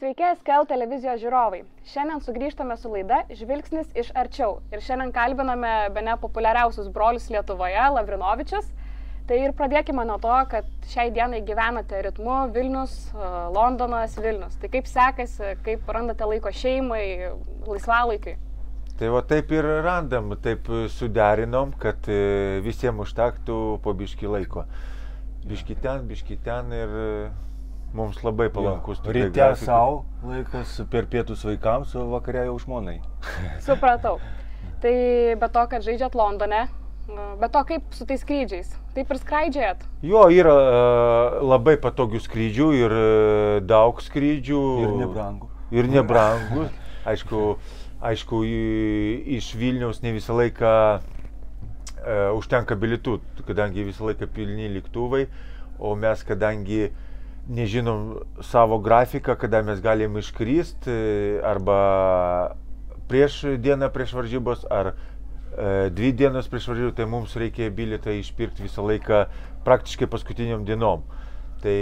Sveiki, SKL televizijos žiūrovai. Šiandien sugrįžtame su laida Žvilgsnis iš arčiau. Ir šiandien kalbiname be ne populiariausius brolius Lietuvoje, Lavrinovičius. Tai ir pradėkime nuo to, kad šiai dienai gyvenate ritmu Vilnius, Londonas, Vilnius. Tai kaip sekasi, kaip randate laiko šeimai, laisvalaikiai? Tai va taip ir randam, taip suderinom, kad e, visiems užtektų po biški laiko. Biški ten, biški ten ir mums labai palankus. Ryte savo laikas, per pietus vaikams, o vakarė jau žmonai. Supratau. Tai be to, kad žaidžiat Londone, be to kaip su tais skrydžiais, taip ir skraidžiat? Jo, yra uh, labai patogių skrydžių ir uh, daug skrydžių. Ir nebrangų. Ir nebrangų. aišku, aišku, iš Vilniaus ne visą laiką uh, užtenka bilitų, kadangi visą laiką pilni lėktuvai, o mes kadangi uh, nežinom savo grafiką, kada mes galim iškrysti arba prieš dieną prieš varžybos ar e, dvi dienas prieš varžybos, tai mums reikia bilietą išpirkti visą laiką praktiškai paskutiniam dienom. Tai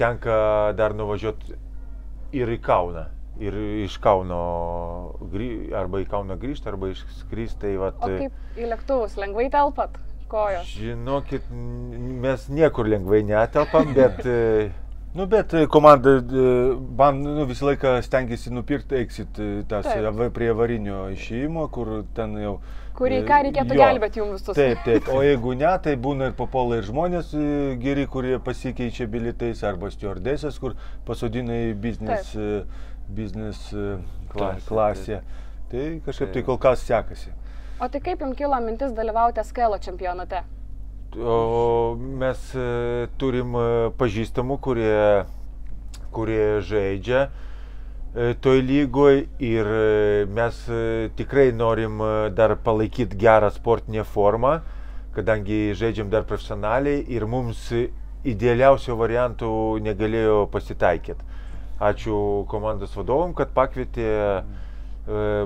tenka dar nuvažiuoti ir į Kauną. Ir iš Kauno grį, arba į Kauną grįžti, arba išskristi. Tai vat, o kaip į lėktuvus lengvai telpat? Kojos. Žinokit, mes niekur lengvai netelpam, bet Nu, bet e, komanda man nu, visą laiką stengiasi nupirkti exit e, tas Taip. prie avarinio išėjimo, kur ten jau... Kurį ką reikėtų jo, gelbėti jums visus. Taip, taip. O jeigu ne, tai būna ir papuola ir žmonės e, geri, kurie pasikeičia bilitais, arba stewardesės, kur pasodina į biznis, biznis klasė. klasė. Tai kažkaip taip. tai kol kas sekasi. O tai kaip jums kilo mintis dalyvauti Skelo čempionate? O mes e, turim e, pažįstamų, kurie, kurie žaidžia e, toj lygoj ir mes tikrai norim dar palaikyti gerą sportinę formą, kadangi žaidžiam dar profesionaliai ir mums idealiausio variantų negalėjo pasitaikyti. Ačiū komandos vadovom, kad pakvietė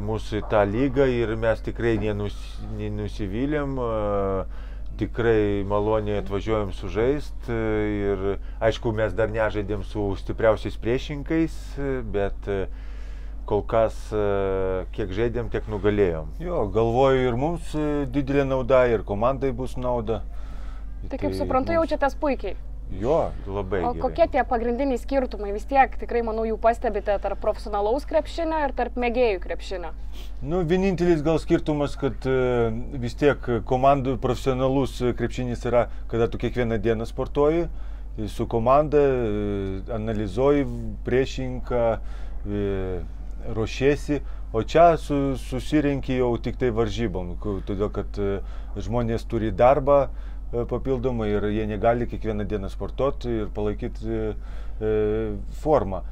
mūsų tą lygą ir mes tikrai nenus, nenusivylėm. Uh, tikrai maloniai atvažiuojam sužaist ir aišku mes dar nežaidėm su stipriausiais priešininkais, bet kol kas kiek žaidėm, tiek nugalėjom. Jo, galvoju ir mums didelė nauda, ir komandai bus nauda. Tai kaip tai suprantu, jaučiatės puikiai. Jo, labai. O gerai. kokie tie pagrindiniai skirtumai? Vis tiek tikrai, manau, jų pastebite tarp profesionalaus krepšinio ir tarp mėgėjų krepšinio. Nu, vienintelis gal skirtumas, kad e, vis tiek komandų profesionalus krepšinis yra, kada tu kiekvieną dieną sportuoji su komanda, e, analizuoji priešinką, e, ruošiesi, o čia su, susirinki jau tik tai varžybom, todėl kad žmonės turi darbą, E, papildomai ir jie negali kiekvieną dieną sportuoti ir palaikyti e, e, formą.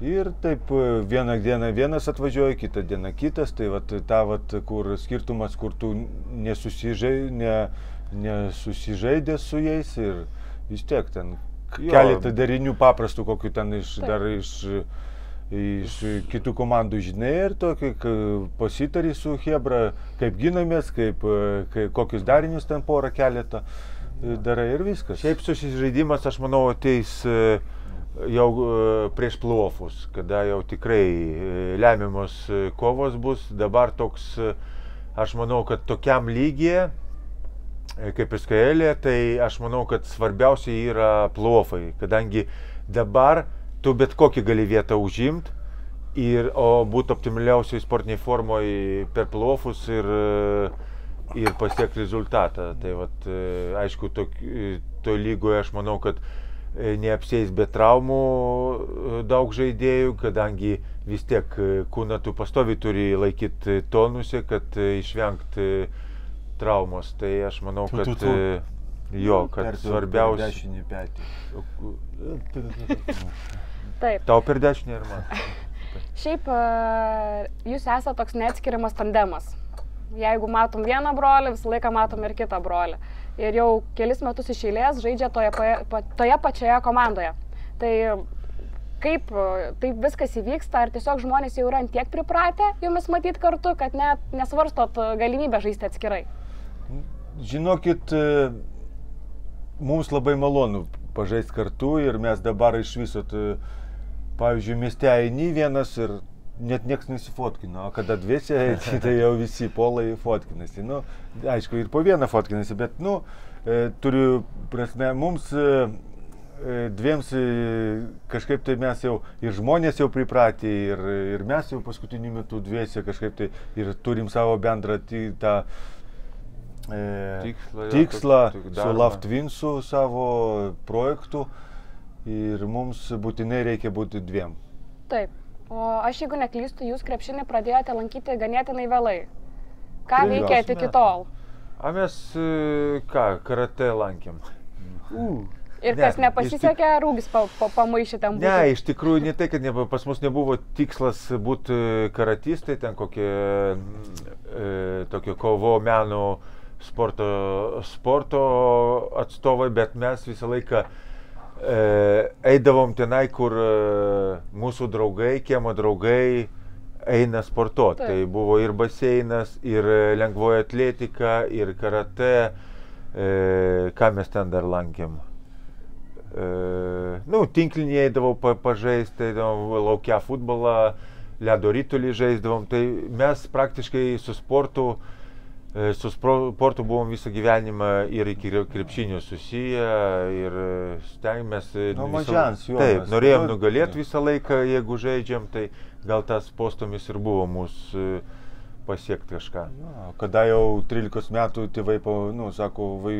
Ir taip vieną dieną vienas atvažiuoja, kitą dieną kitas, tai vat, ta, vat, kur skirtumas, kur tu nesusižai, ne, nesusižaidė su jais ir vis tiek ten keletą darinių paprastų, kokiu ten iš, dar iš iš kitų komandų žinai ir tokį pasitarį su Hebra, kaip ginamės, kaip, kaip, kokius darinius ten porą keletą darai ir viskas. Šiaip susižaidimas, aš manau, ateis e, jau e, prieš plofus, kada jau tikrai e, lemiamos kovos bus. Dabar toks, aš manau, kad tokiam lygiai, kaip SKL, tai aš manau, kad svarbiausia yra plofai, kadangi dabar tu bet kokį gali vietą užimti, ir, o būti optimaliausiai sportiniai formoje per plofus ir, ir pasiekti rezultatą. Tai vat, aišku, to, to lygoje aš manau, kad neapsės be traumų daug žaidėjų, kadangi vis tiek kūną tu pastovi turi laikyti tonuse, kad išvengti traumos. Tai aš manau, kad... Tu, tu, tu. Jo, kad svarbiausia. Dešinį petį. Taip. Tau per dešinę ir man. Šiaip jūs esate toks neatskiriamas tandemas. Jeigu matom vieną brolį, visą laiką matom ir kitą brolį. Ir jau kelis metus iš eilės žaidžia toje, toje pačioje komandoje. Tai kaip taip viskas įvyksta, ar tiesiog žmonės jau yra tiek pripratę jumis matyti kartu, kad net nesvarstot galimybę žaisti atskirai? Žinokit, mums labai malonu pažaisti kartu ir mes dabar iš viso pavyzdžiui, mieste eini vienas ir net nieks nesifotkina, o kada dviesi, tai, tai jau visi polai fotkinasi. Nu, aišku, ir po vieną fotkinasi, bet, nu, e, turiu, prasme, mums e, e, dviems e, kažkaip tai mes jau ir žmonės jau pripratę, ir, ir mes jau paskutiniu metu dviesi kažkaip tai ir turim savo bendrą tą e, Tikslą, jo, tikslą tokį- tokį su. Laftvinsu savo projektu ir mums būtinai reikia būti dviem. Taip. O aš, jeigu neklystu, jūs krepšinį pradėjote lankyti ganėtinai vėlai. Ką Trijos veikėte iki tol? A mes e, ką, karate lankėm. Uh. Ir Ne, kas nepasisekė, rūgis pa, pa, pamaišė ten būti. Ne, iš tikrųjų ne tai, kad ne, pas mus nebuvo tikslas būti karatistai, ten kokie e, tokio kovo meno sporto, sporto atstovai, bet mes visą laiką e, eidavom tenai, kur e, mūsų draugai, kiemo draugai eina sportuoti. Tai buvo ir baseinas, ir e, lengvoji atletika, ir karate. E, ką mes ten dar lankėm? E, nu, tinklinį eidavau pa, pažaisti, eidavom laukia futbolą, ledo rytulį žaisdavom. Tai mes praktiškai su sportu, e, su spro- sportu buvom visą gyvenimą ir iki kre- krepšinio susiję ir e, stengiamės. e, visą- mažens, jo, Taip, norėjom dabar- nugalėti visą laiką, jeigu žaidžiam, tai gal tas postumis ir buvo mūsų pasiekti kažką. Na, kada jau 13 metų tėvai, nu, sako, vai,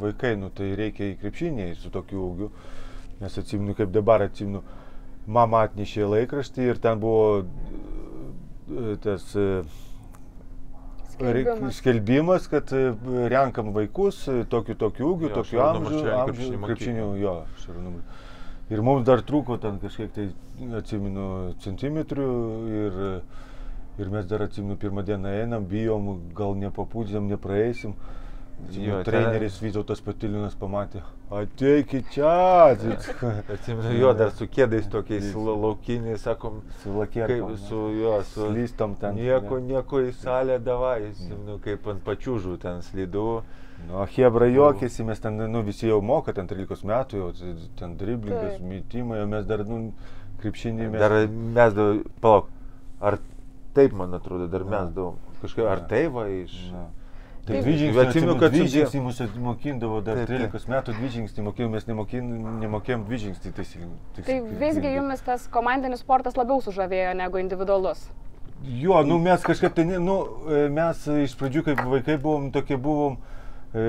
vaikai, nu, tai reikia į krepšinį su tokiu ūgiu. Nes atsimenu, kaip dabar atsimenu, mama atnešė laikraštį ir ten buvo e, tas e, reik- Skelbimas. skelbimas, kad e, renkam vaikus tokiu Šarūno amžiu, Marčelio amžiu krepšinio krepšinių, jo, šarūnų. Ir mums dar trūko ten kažkiek tai, atsimenu, centimetrų ir, ir mes dar atsimenu, pirmą dieną einam, bijom, gal nepapūdžiam, nepraeisim. Atsimenu, Jo, ten- treneris Vytautas Patilinas pamatė, ateikit čia. Atsimenu, jo dar su kėdais tokiais laukiniais, sakom, Su kaip lakėtom. su juo, su... Slystom ten. Nieko, nieko į salę davai, nu, kaip ant pačiūžų ten slidu. Nu, o Hebra juokėsi, mes ten, nu, visi jau moka, ten 13 metų, jau ten driblingas, mytimai, o mes dar, nu, krepšinį mes... Dar mes palauk, ar taip, man atrodo, dar mes davom, kažkaip, ar tai va iš... Na. Tai dvižingsnį, atsimenu, kad dvižingsnį mūsų mokindavo dar Taip, taip. 13 metų dvižingsnį mokėjom, mes nemokin, nemokėjom dvižingsnį taisyklių. Tai visgi jumis tas komandinis sportas labiau sužavėjo negu individualus. Jo, nu mes kažkaip tai, nu, e, mes iš pradžių kaip vaikai buvom, tokie buvom, e,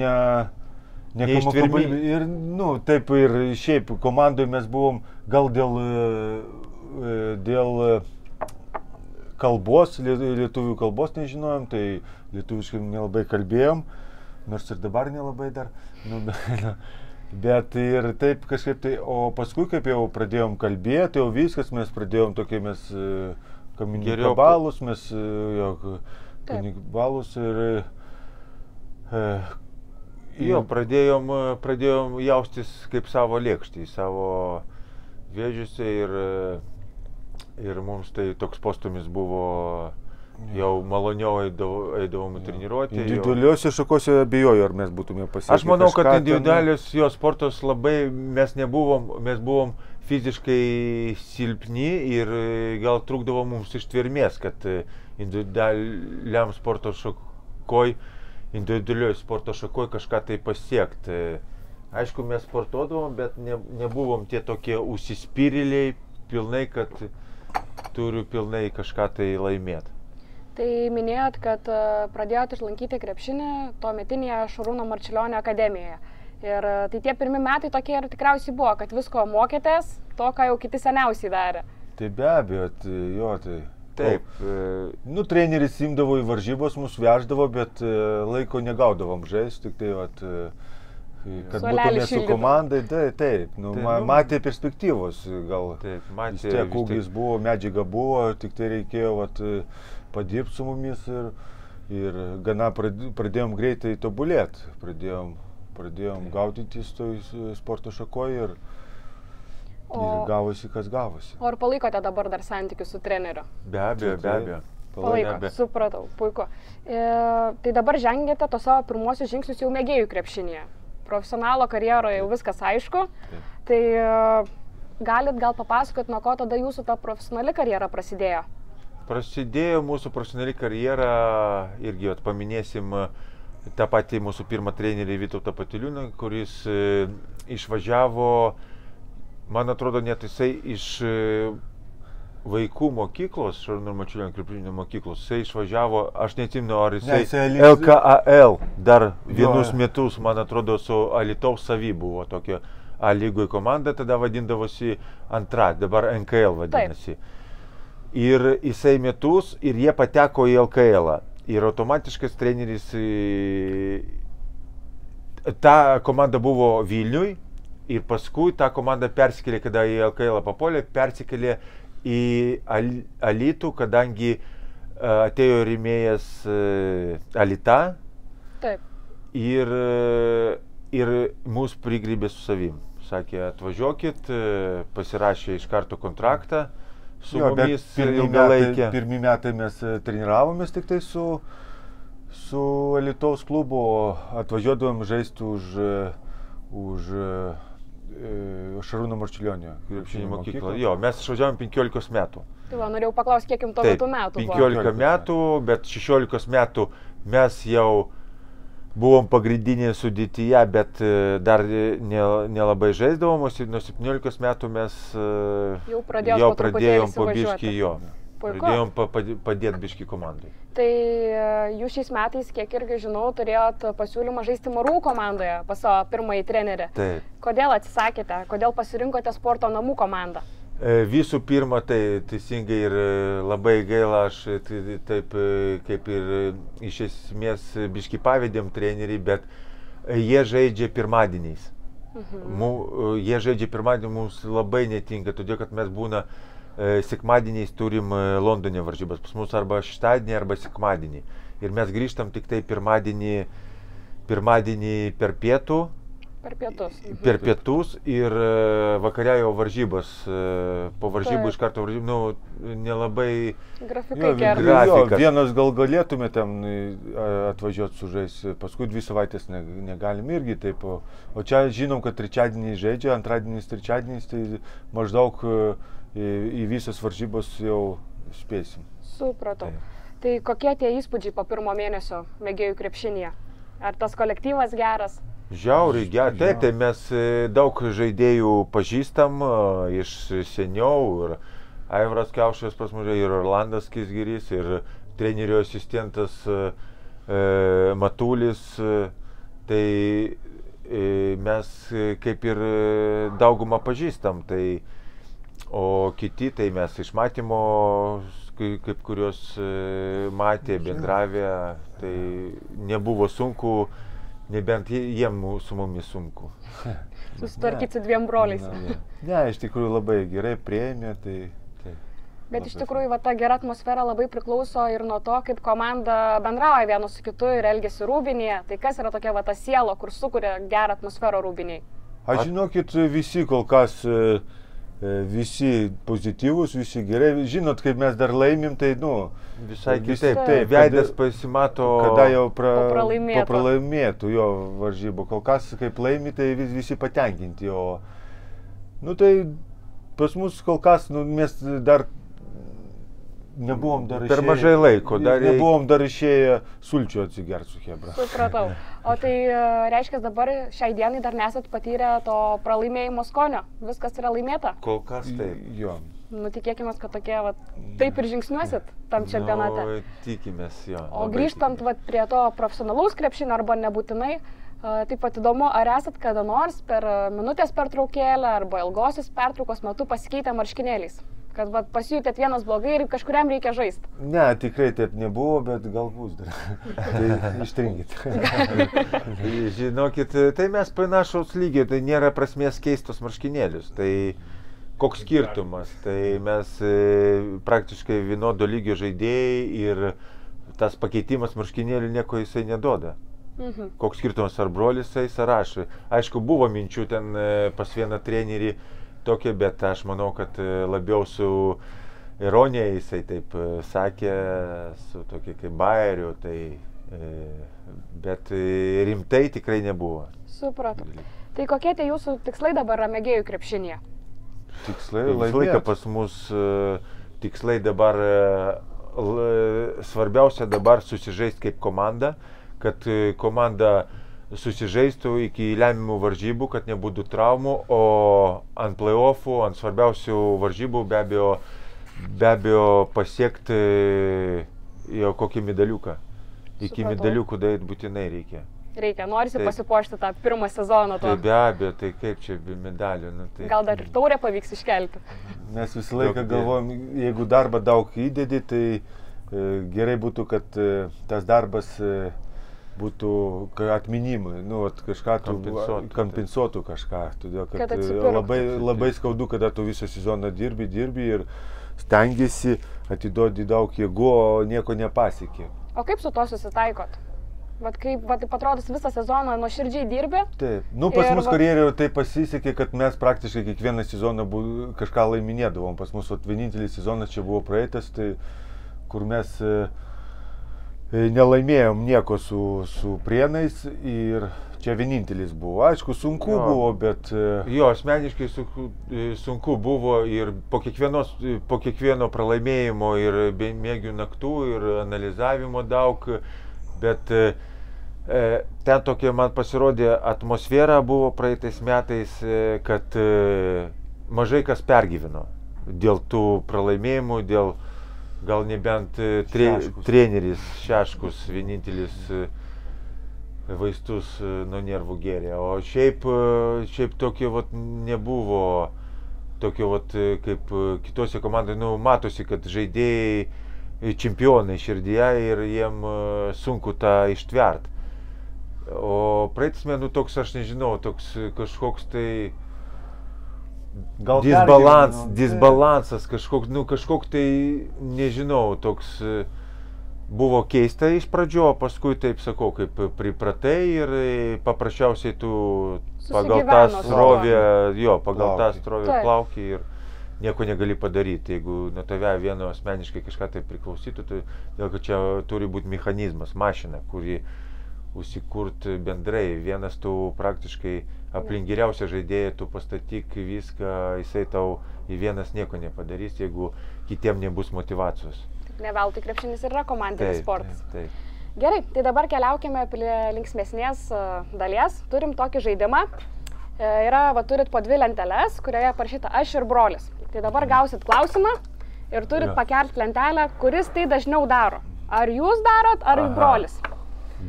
ne... Ne Neištvermingi. komunikabili- Ir, nu, taip ir šiaip komandoje mes buvom gal dėl, e, e, dėl e, kalbos, lie- lietuvių kalbos nežinojom, tai lietuviškai nelabai kalbėjom, nors ir dabar nelabai dar. Nu, bet, bet ir taip kažkaip tai, o paskui kaip jau pradėjom kalbėti, jau viskas, mes pradėjom tokie mes Geriau pa- komunikabalus, mes e, jo, Taip. komunikabalus ir... E, Jo, pradėjom, pradėjom jaustis kaip savo lėkštį, savo vėžiuose ir, ir mums tai toks postumis buvo jau maloniau eidav- eidavom jau- Individualiuose šakose abejoju, ar mes būtume pasiekę. Aš manau, kad kažką ten. jo sportos labai mes nebuvom, mes buvom fiziškai silpni ir e, gal trukdavo mums ištvermės, kad e, individualiam sporto šakoj, individualioje sporto šakoj kažką tai pasiekti. Aišku, mes sportuodavom, bet ne, nebuvom tie tokie užsispyrėliai pilnai, kad turiu pilnai kažką tai laimėti. Tai minėjot, kad e, pradėjot išlankyti krepšinį tuo metinėje Šarūno Marčiulionio akademijoje. Ir e, tai tie pirmi metai tokie ir tikriausiai buvo, kad visko mokėtės, to, ką jau kiti seniausiai darė. Tai be abejo, tai, jo, tai. Taip, e, Nu, treneris imdavo į varžybos, mus veždavo, bet laiko negaudavom žaisti, tik tai, vat, kad būtume su komandai, tai taip, nu, Tai, ma, nu- matė perspektyvos, gal. taip, matė, tiek vis ūgis buvo, medžiaga buvo, tik tai reikėjo vat, padirbti su mumis ir, ir gana prad- pradėjom greitai tobulėti, pradėjom, pradėjom gaudytis toj sporto šakoje ir, O, ir gavosi, kas gavosi. o ar palaikote dabar dar santykius su treneriu? Be abejo, be abejo. Palaiko, be- supratau, puiku. E, tai dabar žengėte to savo pirmosius žingsnius jau mėgėjų krepšinėje. Profesionalo karjeroje jau viskas aišku. Taip. Tai e, galit gal papasakot, nuo ko tada jūsų ta profesionali karjera prasidėjo? Prasidėjo mūsų profesionali karjera, irgi vat, paminėsim e, tą patį mūsų pirmą trenerį Vytautą Patiliūną, kuris e, išvažiavo, man atrodo, net jisai iš vaikų mokyklos, Šarūno Mačiulio krepšinio mokyklos, jisai išvažiavo, aš neatsimenu, ar jisai, Ne, jisai Alytus- LKAL dar vienus Jo. metus, man atrodo, su Alitaus savy buvo tokia A lygoje komanda, tada vadindavosi antra, dabar NKL vadinasi. Ir jisai metus ir jie pateko į LKL. -ą. Ir automatiškas treneris, e, ta komanda buvo Vilniui ir paskui ta komanda persikėlė, kada į LKL papolė, persikėlė į Al Alitų, kadangi e, atėjo rėmėjas e, Alita Taip. ir, e, ir mus prigrybė su savim. Sakė, atvažiuokit, pasirašė iš karto kontraktą su Jo, mumis pirmi metai, pirmi metai mes treniravomės tik tai su, su Lietuvos klubu, atvažiuodavom žaisti už, už Šarūno Marčiulionio Krepšinio mokyklą. Jo, mes išvažiavom 15 metų. Tai va, norėjau paklausti, kiek jums Taip, metu metų buvo. 15 15 metų, bet 16 metų mes jau buvom pagrindinėje sudėtyje, bet e, dar e, ne- nelabai žaisdavom, nuo 17 metų mes e, Jau pradėjot jau pradėjom po biškį jo. Puiku. Pradėjom pa, padė- padėti biškį komandai. Tai e, jūs šiais metais, kiek irgi žinau, turėjot pasiūlymą žaisti Marų komandoje pas savo pirmąjį trenerį. Taip. Kodėl atsisakėte? Kodėl pasirinkote sporto namų komandą? E, Visų pirma, tai teisingai ir e, labai gaila, aš e, tai- taip kaip ir iš esmės biški pavėdėm treneriai, bet jie žaidžia pirmadieniais. Mhm. E, jie žaidžia pirmadienį, mums labai netinka, todėl kad mes būna e, sekmadieniais turim e, Londone varžybas, pas mus arba šeštadienį, arba sekmadienį. Ir mes grįžtam tik tai pirmadienį, pirmadienį per pietų, Per pietus. Mhm. per pietus ir e, vakare jau varžybos. e, Po varžybų Taip. iš karto varžybų, nu, nelabai... Grafikai Jo, kerta. gra- jo, Grafikas. vienas gal galėtume ten atvažiuoti sužaisti, paskui dvi savaitės ne, negalim irgi taip. O, o čia žinom, kad trečiadienį žaidžia, antradienį, trečiadienį, tai maždaug e, į, į visas varžybos jau spėsim. Supratau. Taip. Tai kokie tie įspūdžiai po pirmo mėnesio mėgėjų krepšinėje? Ar tas kolektyvas geras? Žiauriai gerai. Taip, tai mes e, daug žaidėjų pažįstam e, iš seniau. Ir Aivras Kiaušas pas mus, ir Orlandas Kisgirys, ir trenerio asistentas e, e, Matulis. e, Tai e, mes e, kaip ir e, daugumą pažįstam. Tai, o kiti, tai mes iš matymo, kai- kaip kurios e, matė, bendravė, tai nebuvo sunku, nebent jie- jiem su mumis sunku. Susitvarkyti su dviem broliais. Ne, ne, iš tikrųjų labai gerai prieimė, tai Tai. Bet iš tikrųjų va, ta gera atmosfera labai priklauso ir nuo to, kaip komanda bendrauja vienas su kitu ir elgesi rūbinėje. Tai kas yra tokia va ta siela, kur sukuria gerą atmosferą rūbiniai? Aš žinokit, visi kol kas, e, visi pozityvūs, visi gerai. Žinot, kaip mes dar laimim, tai, nu, Visai Vis- kitaip. taip, Veidas kada- pasimato. kada jau pra, Po pralaimėto. po pralaimėtų jo varžybų. Kol kas, kaip laimi, tai vis, visi patenkinti. O, nu, tai pas mus kol kas, nu, mes dar nebuvom dar Per mažai laiko, dar reik- nebuvom dar išėję sulčių atsigerti su Hebra. Supratau. O tai e, reiškia dabar šiai dienai dar nesat patyrę to pralaimėjimo skonio. Viskas yra laimėta. Kol kas taip. Jo. Nu tikėkime, kad tokie va, taip ir žingsniuosit tam čempionate. Nu, tikimės jo. O grįžtant vat, prie to profesionalaus krepšinio arba nebūtinai, a, taip pat įdomu, ar esat kada nors per minutės pertraukėlę arba ilgosios pertraukos metu pasikeitę marškinėliais? Kad vat, pasijutėt vienas blogai ir kažkuriam reikia žaisti. Ne, tikrai taip nebuvo, bet gal bus dar. tai ištrinkit. Žinokit, tai mes panašaus lygio, tai nėra prasmės keistos marškinėlius. Tai koks skirtumas? Tai mes e, praktiškai vienodo lygio žaidėjai ir tas pakeitimas marškinėlių nieko jisai neduoda. Mhm. Koks skirtumas ar brolis eis ar aš. Aišku, buvo minčių ten e, pas vieną trenerį tokie, bet aš manau, kad e, labiau su ironija jisai taip e, sakė, su tokia kaip bairiu, tai e, bet rimtai tikrai nebuvo. Supratau. Tai kokie tie jūsų tikslai dabar yra mėgėjų krepšinėje? Tikslai, laiką pas mus tikslai dabar, svarbiausia dabar susižaisti kaip komanda, kad komanda susižaistų iki lemiamų varžybų, kad nebūtų traumų, o ant playoffų, ant svarbiausių varžybų be abejo, be abejo pasiekti jo kokį medaliuką. Iki Supratau. medaliukų daryti būtinai reikia. Reikia, norisi Taip. pasipuošti tą pirmą sezoną. Tai tuo. be abejo, tai kaip čia be medalių. Nu, tai... Gal dar ir taurę pavyks iškelti. Mes visą laiką galvojam, jeigu darbą daug įdedi, tai e, gerai būtų, kad e, tas darbas e, būtų atminimui, nu, vat, kažką tu Kompensuotų, kompensuotų kažką. Todėl, kad, Kad e, atsipirktų. labai, labai skaudu, kada tu visą sezoną dirbi, dirbi ir stengiasi, atiduodi daug jėgų, o nieko nepasiekė. O kaip su to susitaikot? Vat kaip, vat taip atrodo, visą sezoną nuoširdžiai dirbi, Taip. Nu, pas Ir mus va- karjeroje tai pasisekė, kad mes praktiškai kiekvieną sezoną bu, kažką laiminėdavom. Pas mus vienintelis sezonas čia buvo praeitas, tai kur mes e, nelaimėjom nieko su, su prienais ir čia vienintelis buvo. Aišku, sunku Jo. buvo, bet e, Jo, asmeniškai sunku, e, sunku buvo ir po, kiekvienos, e, po kiekvieno pralaimėjimo ir mėgių naktų ir analizavimo daug, bet e, e, ten tokia man pasirodė atmosfera buvo praeitais metais, e, kad e, mažai kas pergyveno dėl tų pralaimėjimų, dėl gal nebent e, tre, Šeškus. treneris Šeškus vienintelis e, vaistus e, nuo nervų gėrė. O šiaip, šiaip tokio vat nebuvo, tokio vat kaip kitose komandose, nu, matosi, kad žaidėjai čempionai širdyje ir jiem sunku tą ištvert. O praeitis metų toks, aš nežinau, toks kažkoks tai gal disbalans, pergyveno. disbalansas, kažkoks, nu, kažkoks tai, nežinau, toks e, buvo keista iš pradžio, paskui, taip sakau, kaip pripratai ir e, paprasčiausiai tu pagal tą srovę, jo, pagal tą srovę plauki ir nieko negali padaryti. Jeigu nuo tave vieno asmeniškai kažką tai priklausytų, tai dėl kad čia turi būti mechanizmas, mašina, kuri užsikurti bendrai. Vienas tu praktiškai aplink geriausią žaidėją, tu pastatyk viską, jisai tau į vienas nieko nepadarys, jeigu kitiem nebus motivacijos. ne veltui krepšinis yra komandinis sportas. Taip, taip. Gerai, tai dabar keliaukime prie linksmėsnės e, dalies. Turim tokį žaidimą. E, Yra, va, turit po dvi lenteles, kurioje parašyta aš ir brolis. Tai dabar gausit klausimą ir turit Jo. pakelti lentelę, kuris tai dažniau daro. Ar jūs darot, ar Aha. brolis?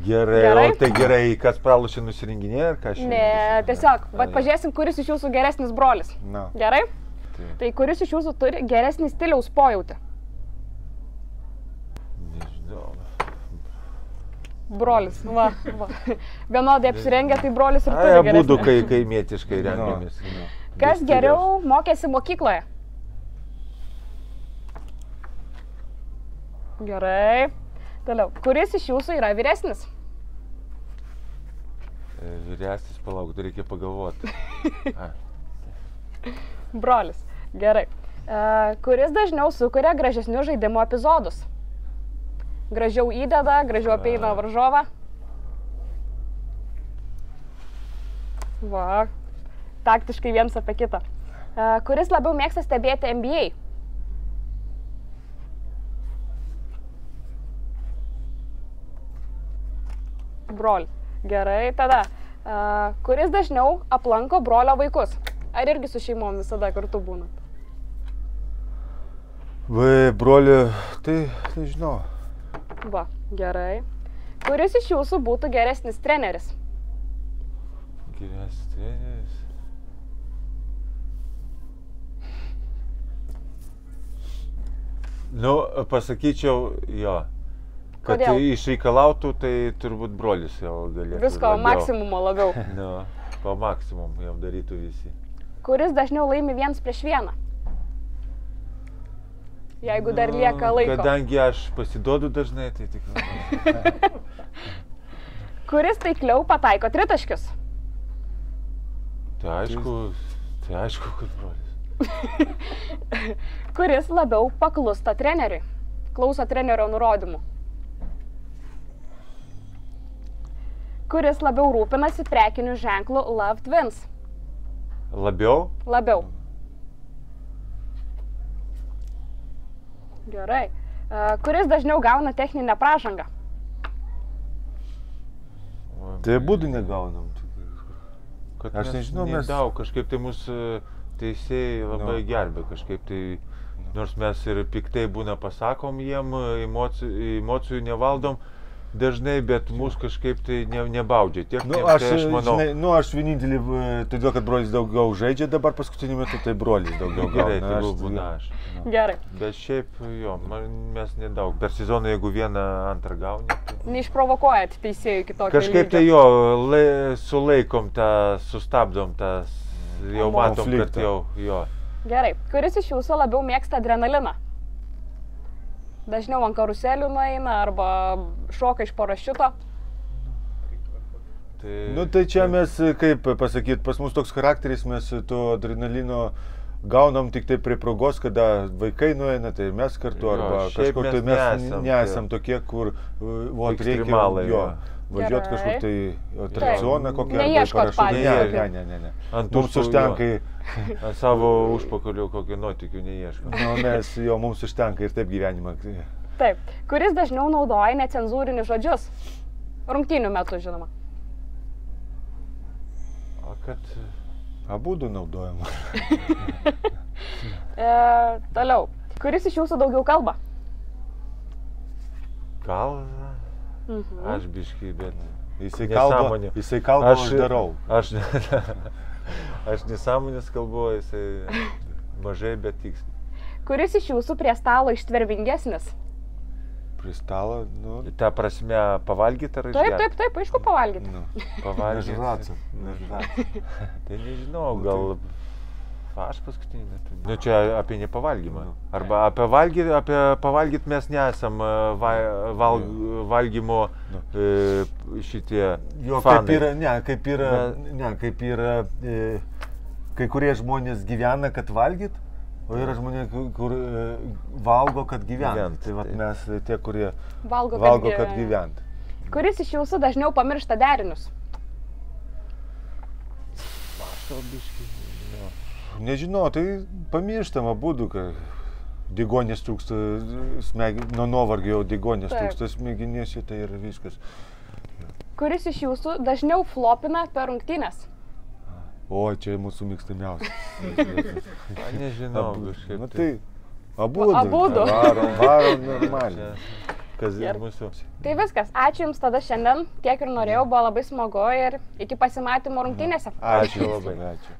Gerai, Gerai. o tai gerai, kas pralašė nusirenginėje ar aš? Ne, tiesiog, bet pažiūrėsim, kuris iš jūsų geresnis brolis. Na, Gerai? Taip. Tai kuris iš jūsų turi geresnį stiliaus pojūtį? Nežinau. Brolis. Va, va. Vienodai apsirengę, tai brolis ir turi būdu, geresnį. kai kaimietiškai rengiamės. nu. Kas geriau mokėsi mokykloje? Gerai. Toliau. Kuris iš jūsų yra vyresnis? E, Vyresnis, palauk, dar reikia pagalvoti. Brolis. Gerai. E, kuris dažniau sukuria gražesnius žaidimo epizodus? Gražiau įdeda, gražiau apeina varžovą. Va. Taktiškai viens apie kitą. E, kuris labiau mėgsta stebėti NBA? Brolis. Gerai, tada. E, kuris dažniau aplanko brolio vaikus? Ar irgi su šeimom visada kartu būna? Va, broli, tai nežinau. Va, gerai. Kuris iš jūsų būtų geresnis treneris? Geresnis treneris. Nu, pasakyčiau, jo. Kad Kodėl? išreikalautų, tai turbūt brolis jau galėtų. Visko labiau. maksimumo labiau. Nu, po maksimum jau darytų visi. Kuris dažniau laimi viens prieš vieną? Jeigu dar Nu, lieka laiko. Kadangi aš pasiduodu dažnai, tai tikrai. Kuris taikliau pataiko tritaškius? Tai aišku, tai aišku, kad brolis. Kuris labiau paklūsta treneriui? Klauso trenerio nurodymų. kuris labiau rūpinasi prekiniu ženklu Love Twins? Labiau? Labiau. Gerai. Kuris dažniau gauna techninę pražangą? Tai būdų negaunam. Kad Aš nežinau, mes daug kažkaip tai mūsų e, teisėjai labai no. gerbė kažkaip tai. Nors mes ir piktai būna pasakom jiem, e, emocijų, emocijų nevaldom, mm dažnai, bet mūsų kažkaip tai ne, nebaudžia. Tiek, Nu, tiek, aš, tai aš manau, žinai, nu, aš vienintelį, e, todėl kad brolis daugiau žaidžia dabar paskutiniu metu, tai brolis daugiau gerai, gauna. tai Aš- būna aš. Gerai. Bet šiaip jo, man, mes nedaug. Per sezoną, jeigu vieną antrą gauni. Tai... Neišprovokuojat teisėjų kitokio. Kažkaip tai jo, lai, sulaikom tą, sustabdom tą, jau matom, kad jau jo. Gerai. Kuris iš jūsų labiau mėgsta adrenaliną? Dažniau ant karuselių nueina arba šoka iš parašiuto. Tai, Nu tai čia mes, e, kaip pasakyti, pas mus toks charakteris, mes to adrenalino gaunam tik tai prie progos, kada vaikai nueina, tai mes kartu, Jo, arba šiaip kažkur mes tai mes nesam nesam, tokie, kur uh, vot, reikia jo, jo. Važiuoti kažkur tai atrakcioną kokią. Neieškot patys Ne, ne, ne, ne. Ant Mums užtenka, jo. Ant savo užpakalių kokį nuotikių neieško. nu, mes jo, mums užtenka ir taip gyvenimą. Taip. Kuris dažniau naudoja necenzūrinius žodžius? Rungtynių metu, žinoma. O kad Abu du naudojam. E, toliau. Kuris iš jūsų daugiau kalba? gal Mhm. aš biškai, bet... Jisai kalba, jisai kalba, aš, aš darau. Aš, aš nesąmonės kalbu, jisai mažai, bet tiksliai. Kuris iš jūsų prie stalo ištvermingesnis? Prie stalo, nu, Ta prasme, pavalgyti ar Taip, išgert? taip, taip, aišku, pavalgyti. nu. Pavalgyti. Nežratsam. Tai nežinau, Nu, gal aš paskutinį metą. Nu čia apie nepavalgymą. Nu. Arba apie valgyti, apie pavalgyti mes nesam e, va, val, valgymo Nu. e, šitie. Jo, fanai. kaip yra, ne, kaip yra, ne, kaip yra, e, kai kurie žmonės gyvena, kad valgyt, o yra žmonės, kur- e, valgo, kad gyvent. Gyvent, tai vat mes e, tie, kurie Valgo, valgo, gy- kad gyvent. Kuris iš jūsų dažniau pamiršta derinius? Aš jo. Nežinau, tai pamirštama būdų, kad digonės trūksta, smegi, nuo nuovargio jau digonės Taip. trūksta smegenėse, tai yra viskas. Kuris iš jūsų dažniau flopina per rungtynės? O, čia mūsų mėgstamiausias. Na, nežinau, Abu- kažkaip. Nu tai, abu. Abudu. Varom, varom normaliai. Kas Gerai. mūsų. Tai viskas. Ačiū Jums tada šiandien. Tiek ir norėjau, buvo labai smagu ir iki pasimatymo rungtynėse. Ačiū labai. Ačiū.